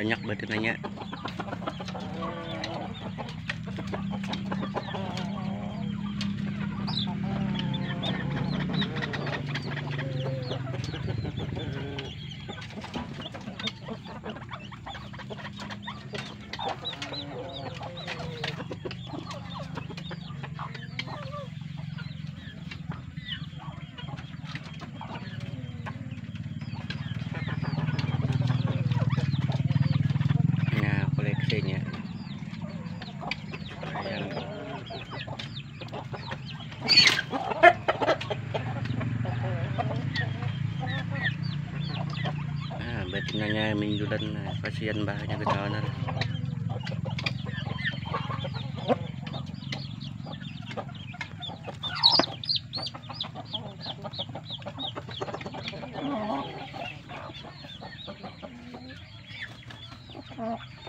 banyak betinanya bên nhà nhà mình du lịch phát triển ba nhà cái đó nữa Oh.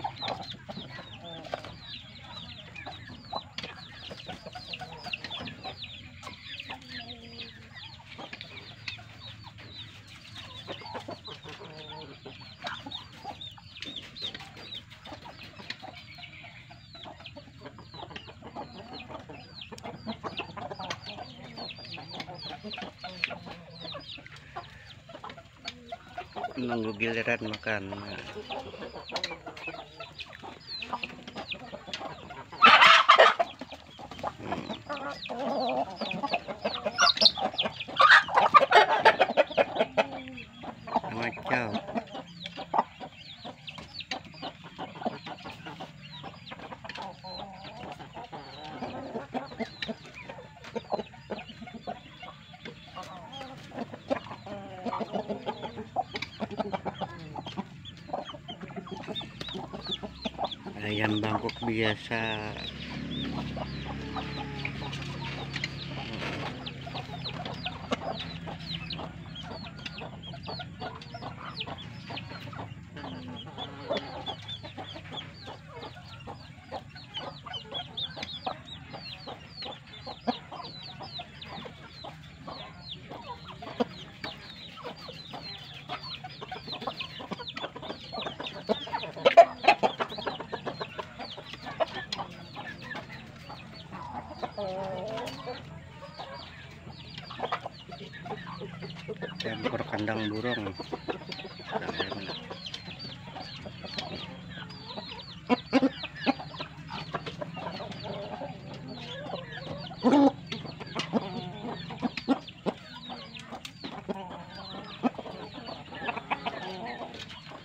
Nunggu giliran makan ayam bangkok biasa campur kandang burung